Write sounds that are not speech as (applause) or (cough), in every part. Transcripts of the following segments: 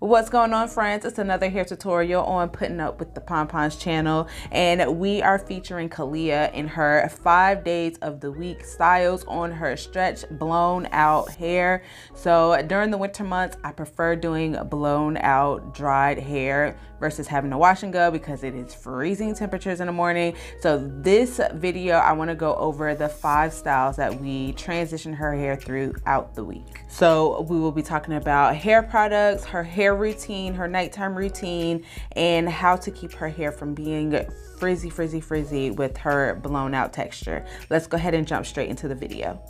What's going on friends? It's another hair tutorial on Putting Up with the Ponpons channel and we are featuring Kalia in her five days of the week styles on her stretch blown out hair. So during the winter months I prefer doing blown out dried hair versus having to wash and go because it is freezing temperatures in the morning. So this video I want to go over the five styles that we transition her hair throughout the week. So we will be talking about hair products, her hair hair routine, her nighttime routine, and how to keep her hair from being frizzy, frizzy, frizzy with her blown out texture. Let's go ahead and jump straight into the video.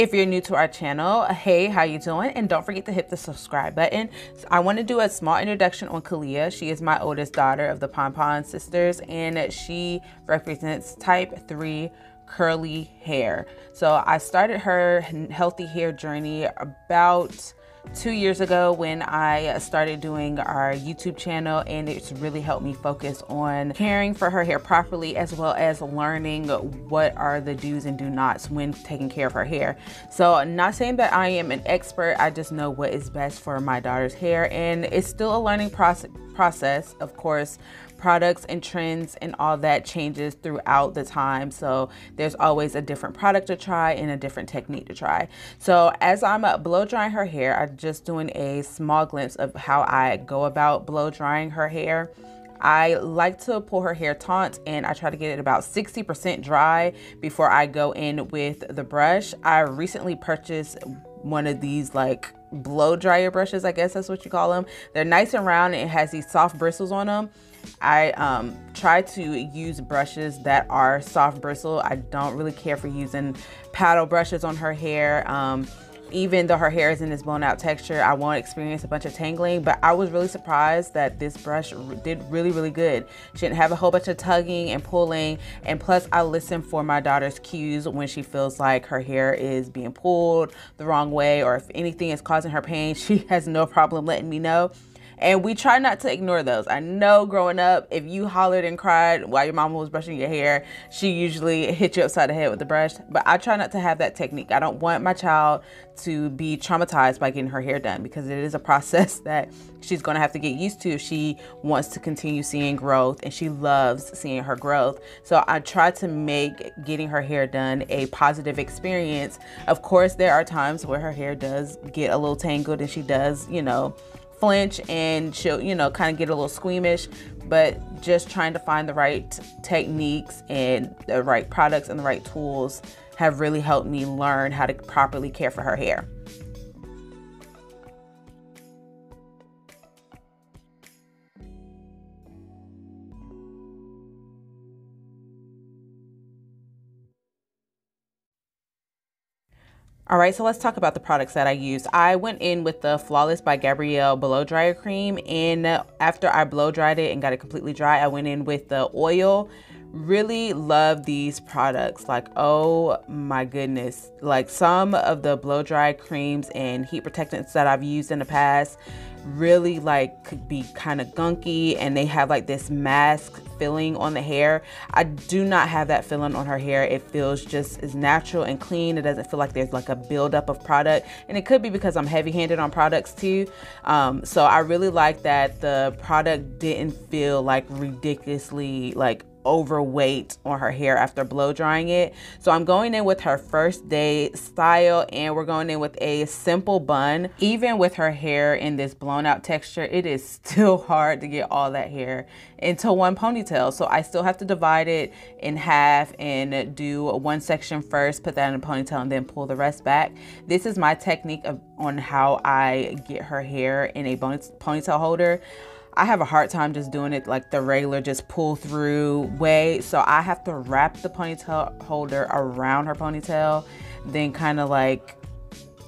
If you're new to our channel, hey, how you doing? And don't forget to hit the subscribe button. So I want to do a small introduction on Kalia. She is my oldest daughter of the Ponpon sisters and she represents type 3 curly hair. So I started her healthy hair journey about two years ago when I started doing our YouTube channel and it's really helped me focus on caring for her hair properly as well as learning what are the do's and do nots when taking care of her hair. So not saying that I am an expert, I just know what is best for my daughter's hair and it's still a learning process process of course products and trends and all that changes throughout the time. So there's always a different product to try and a different technique to try. So as I'm blow drying her hair, I'm just doing a small glimpse of how I go about blow drying her hair. I like to pull her hair taut and I try to get it about 60% dry before I go in with the brush. I recently purchased one of these like blow dryer brushes, I guess that's what you call them. They're nice and round and it has these soft bristles on them. I um, try to use brushes that are soft bristle. I don't really care for using paddle brushes on her hair. Um, even though her hair is in this blown out texture, I won't experience a bunch of tangling, but I was really surprised that this brush did really, really good. She didn't have a whole bunch of tugging and pulling. And plus I listen for my daughter's cues when she feels like her hair is being pulled the wrong way, or if anything is causing her pain, (laughs) she has no problem letting me know. And we try not to ignore those. I know growing up, if you hollered and cried while your mama was brushing your hair, she usually hit you upside the head with the brush. But I try not to have that technique. I don't want my child to be traumatized by getting her hair done because it is a (laughs) process that she's going to have to get used to if she wants to continue seeing growth and she loves seeing her growth. So I try to make getting her hair done a positive experience. Of course, there are times where her hair does get a little tangled and she does, you know, flinch and she'll, you know, kind of get a little squeamish, but just trying to find the right techniques and the right products and the right tools have really helped me learn how to properly care for her hair. All right, so let's talk about the products that I used. I went in with the Flawless by Gabrielle Blow Dryer Cream. And after I blow dried it and got it completely dry, I went in with the oil. Really love these products. Like, oh my goodness. Like some of the blow dry creams and heat protectants that I've used in the past really like could be kind of gunky and they have like this mask filling on the hair. I do not have that filling on her hair. It feels just as natural and clean. It doesn't feel like there's like a buildup of product. And it could be because I'm heavy handed on products too. Um, so I really like that the product didn't feel like ridiculously like overweight on her hair after blow drying it. So I'm going in with her first day style and we're going in with a simple bun. Even with her hair in this blown out texture, it is (laughs) still hard to get all that hair into one ponytail. So I still have to divide it in half and do one section first, put that in a ponytail and then pull the rest back. This is my technique of, on how I get her hair in a ponytail holder. I have a hard time just doing it like the regular just pull through way. So I have to wrap the ponytail holder around her ponytail, then kind of like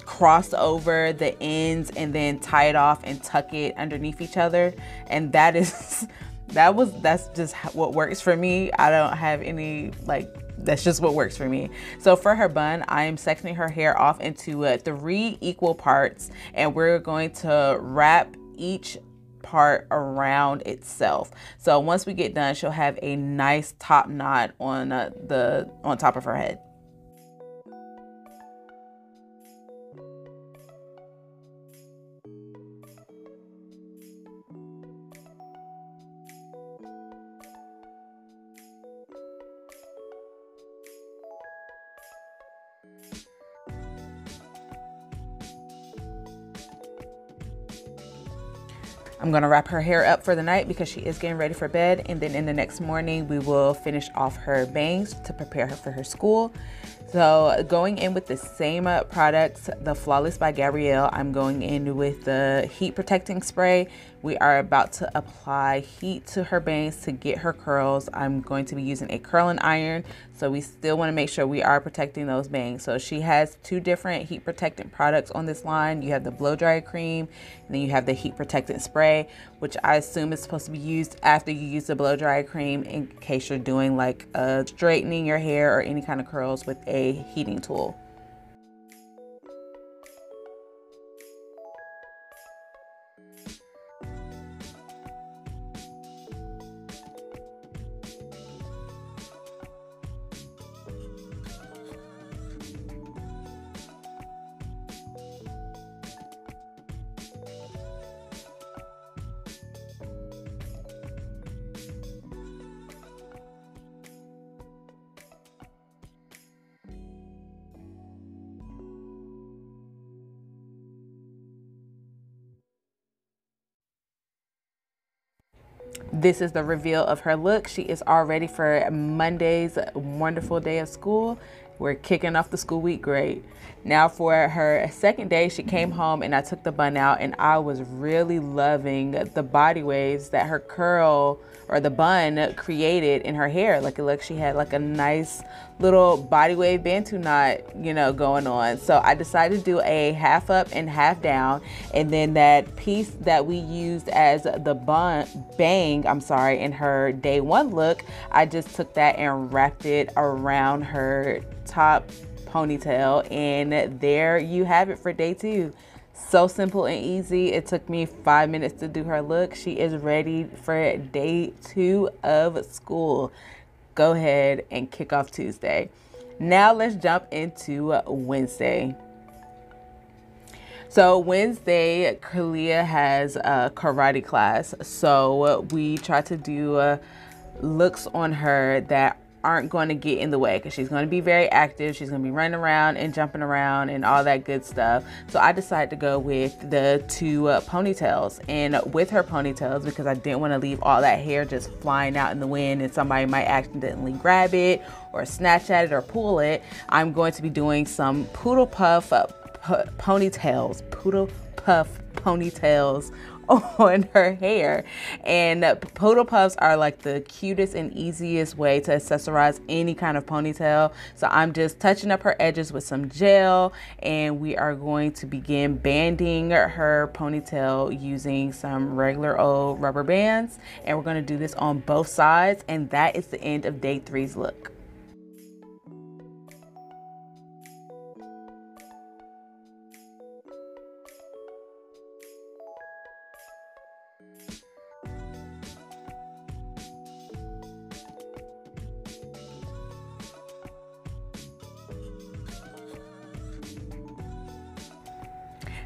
cross over the ends and then tie it off and tuck it underneath each other. And that is, (laughs) that was, that's just what works for me. I don't have any like that's just what works for me. So for her bun, I am sectioning her hair off into uh, three equal parts and we're going to wrap each part around itself. So once we get done, she'll have a nice top knot on uh, the on top of her head. I'm gonna wrap her hair up for the night because she is getting ready for bed. And then in the next morning, we will finish off her bangs to prepare her for her school. So going in with the same uh, products, the Flawless by Gabrielle, I'm going in with the heat protecting spray. We are about to apply heat to her bangs to get her curls. I'm going to be using a curling iron. So we still wanna make sure we are protecting those bangs. So she has two different heat protectant products on this line. You have the blow dry cream, and then you have the heat protectant spray, which I assume is supposed to be used after you use the blow dry cream in case you're doing like straightening your hair or any kind of curls with a heating tool. This is the reveal of her look. She is all ready for Monday's wonderful day of school. We're kicking off the school week great. Now for her second day, she came home and I took the bun out and I was really loving the body waves that her curl or the bun created in her hair. Like it looked, she had like a nice little body wave bantu knot, you know, going on. So I decided to do a half up and half down. And then that piece that we used as the bun bang, I'm sorry, in her day one look, I just took that and wrapped it around her top ponytail. And there you have it for day two. So simple and easy. It took me five minutes to do her look. She is ready for day two of school. Go ahead and kick off Tuesday. Now let's jump into Wednesday. So Wednesday, Kalia has a karate class. So we try to do uh, looks on her that aren't going to get in the way because she's going to be very active. She's going to be running around and jumping around and all that good stuff. So I decided to go with the two uh, ponytails and with her ponytails because I didn't want to leave all that hair just flying out in the wind and somebody might accidentally grab it or snatch at it or pull it. I'm going to be doing some poodle puff uh, ponytails, poodle puff ponytails (laughs) on her hair. And poodle puffs are like the cutest and easiest way to accessorize any kind of ponytail. So I'm just touching up her edges with some gel and we are going to begin banding her ponytail using some regular old rubber bands. And we're gonna do this on both sides and that is the end of day three's look.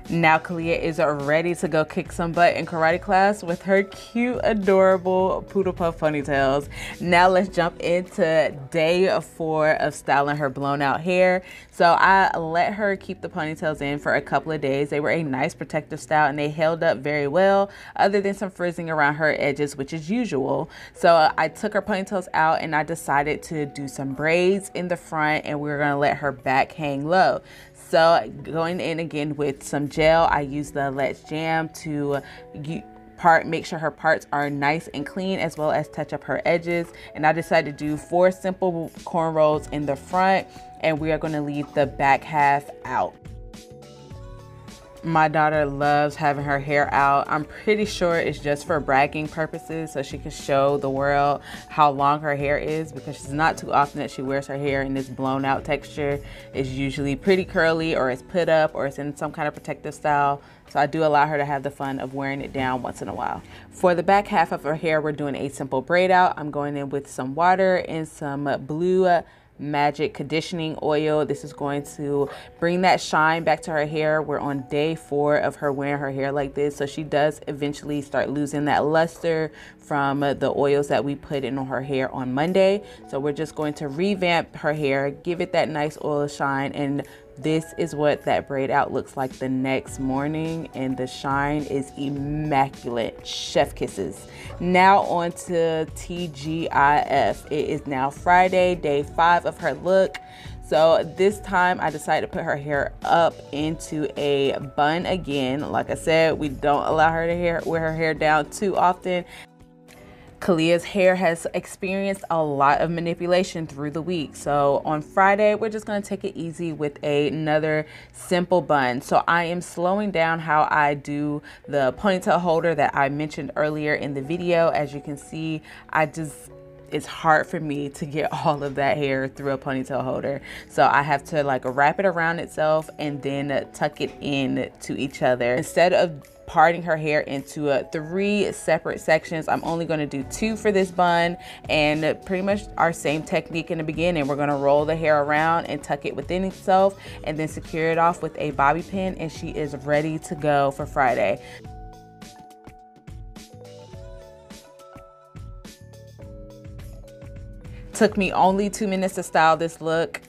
Now Kalia is ready to go kick some butt in karate class with her cute, adorable poodle puff ponytails. Now let's jump into day four of styling her blown out hair. So I let her keep the ponytails in for a couple of days. They were a nice protective style and they held up very well, other than some frizzing around her edges, which is usual. So I took her ponytails out and I decided to do some braids in the front and we are gonna let her back hang low. So going in again with some gel, I use the Let's Jam to part make sure her parts are nice and clean as well as touch up her edges. And I decided to do four simple cornrows in the front and we are going to leave the back half out My daughter loves having her hair out. I'm pretty sure it's just for bragging purposes so she can show the world how long her hair is because it's not too often that she wears her hair in this blown out texture. It's usually pretty curly or it's put up or it's in some kind of protective style. So I do allow her to have the fun of wearing it down once in a while. For the back half of her hair, we're doing a simple braid out. I'm going in with some water and some blue magic conditioning oil. This is going to bring that shine back to her hair. We're on day four of her wearing her hair like this so she does eventually start losing that luster from uh, the oils that we put in her hair on monday. So we're just going to revamp her hair give it that nice oil shine and this is what that braid out looks like the next morning and the shine is immaculate chef kisses now on to tgif it is now friday day five of her look so this time I decided to put her hair up into a bun again. Like I said, we don't allow her to hair, wear her hair down too often. Kalia's hair has experienced a lot of manipulation through the week. So on Friday, we're just going to take it easy with a, another simple bun. So I am slowing down how I do the ponytail holder that I mentioned earlier in the video. As you can see, I just it's hard for me to get (laughs) all of that hair through a ponytail holder. So I have to like wrap it around itself and then tuck it in to each other. Instead of parting her hair into uh, three separate sections. I'm only going to do two for this bun and pretty much our same technique in the beginning. We're going to roll the hair around and tuck it within itself and then secure it off with a bobby pin and she is ready to go for Friday. Took me only two minutes to style this look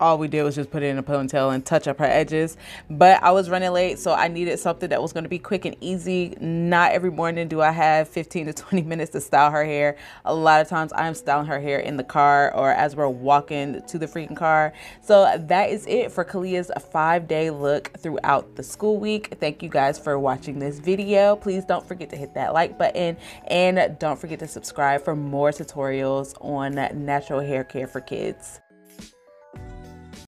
all we did was just put it in a ponytail and touch up her edges. But I was running late, so I needed something that was going to be quick and easy. Not every morning do I have 15 to 20 (laughs) minutes to style her hair. A lot of times I'm styling her hair in the car or as we're walking to the freaking car. So that is it for Kalia's five day look throughout the school week. Thank you guys for watching this video. Please don't forget to hit that like button and don't forget to subscribe for more tutorials on natural hair care for kids.